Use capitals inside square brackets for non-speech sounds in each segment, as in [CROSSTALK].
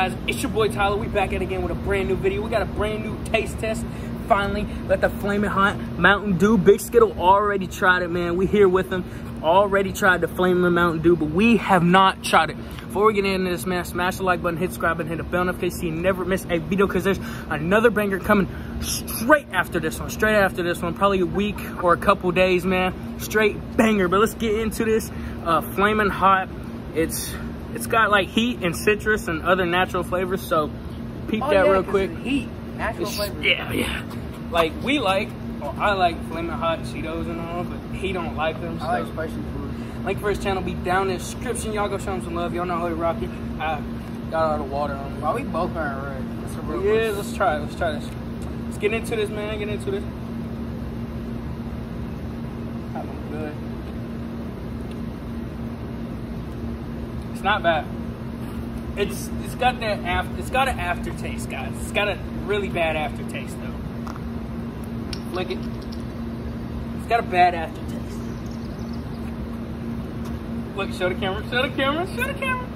It's your boy Tyler. We back at it again with a brand new video. We got a brand new taste test. Finally, let the flaming hot Mountain Dew. Big Skittle already tried it, man. We here with him. Already tried the flaming Mountain Dew, but we have not tried it. Before we get into this, man, smash the like button, hit subscribe, and hit the bell notification so you never miss a video because there's another banger coming straight after this one. Straight after this one, probably a week or a couple days, man. Straight banger. But let's get into this. Uh, flaming hot. It's it's got like heat and citrus and other natural flavors. So peep Oh, that yeah, real quick. Heat, natural It's- flavor. yeah, yeah. Like we like, or I like flaming hot Cheetos and all, but he don't like them. So I like spicy food. link for his channel be down in the description. Y'all go show him some love. Y'all know how he rock it. I got all the water on me. Why we both wearing red? That's a real Yeah, let's try it. Let's try this. Let's get into this, man. Get into this. Looks good. It's not bad. It's it's got that after it's got an aftertaste, guys. It's got a really bad aftertaste though. Flick it. It's got a bad aftertaste. Look, show the camera, show the camera, show the camera.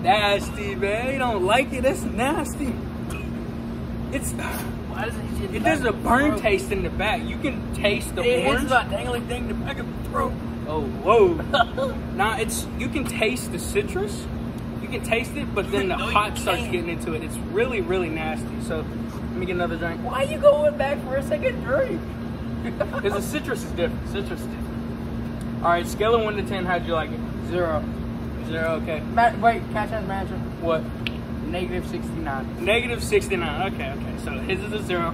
Nasty, man. You don't like it? That's nasty. It's Why does it shit it does a burn taste in the back. You can taste the It hits orange. that dangling thing in the back of the throat. Oh, whoa. [LAUGHS] nah, it's you can taste the citrus. You can taste it, but then the [LAUGHS] No, hot starts getting into it. It's really, really nasty. So let me get another drink. Why are you going back for a second drink? [LAUGHS] Because the citrus is different. Citrus is different. All right, scale of one to ten. How'd you like it? Zero. Zero. Okay. Ma- wait, catch as manager. What? Negative 69. Negative 69. Okay, okay. So his is a zero.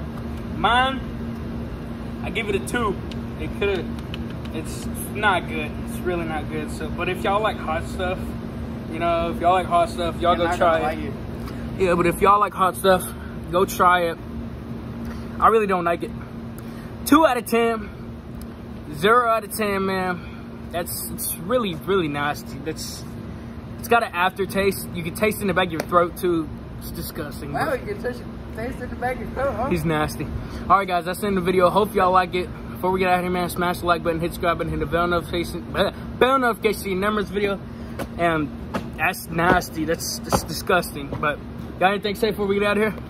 Mine, I give it a two. It could have. It's not good. It's really not good. So, but if y'all like hot stuff, you know, if y'all like hot stuff, y'all go try it. it. Yeah, but if y'all like hot stuff, go try it. I really don't like it. Two out of ten. Zero out of ten, man. That's it's really, really nasty. That's it's got an aftertaste. You can taste it in the back of your throat too. It's disgusting. Wow, you can. Taste it in the back of your throat, huh? He's nasty. All right, guys, that's the end of the video. Hope y'all like it. Before we get out of here, man, smash the like button, hit subscribe button, hit the bell notification, [LAUGHS] bell notification so you never miss video. And that's nasty. That's, that's disgusting. But got anything to say before we get out of here?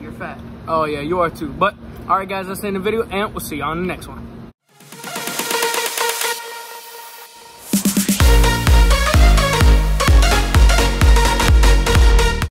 You're fat. Oh yeah, you are too. But all right, guys, that's the end of the video, and we'll see you on the next one.